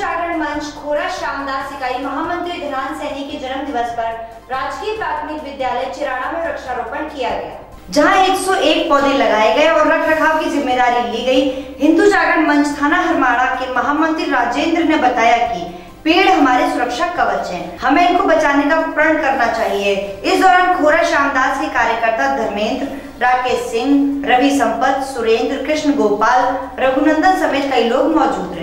जागरण मंच, खोरा श्यामदास इकाई, महामंत्री धनान सैनी के जन्म दिवस पर राजकीय प्राथमिक विद्यालय चिराड़ा में वृक्षारोपण किया गया। जहाँ 101 पौधे लगाए गए और रख रखाव की ज़िम्मेदारी ली गई, हिंदू जागरण मंच थाना हरमाड़ा के महामंत्री राजेंद्र ने बताया कि पेड़ हमारे सुरक्षा कवच हैं। हमें इनको बचाने का प्रण करना चाहिए। इस दौरान खोरा श्यामदास के कार्यकर्ता धर्मेंद्र, राकेश सिंह, रवि संपत, सुरेंद्र, कृष्ण गोपाल, रघुनंदन समेत कई लोग मौजूद रहे।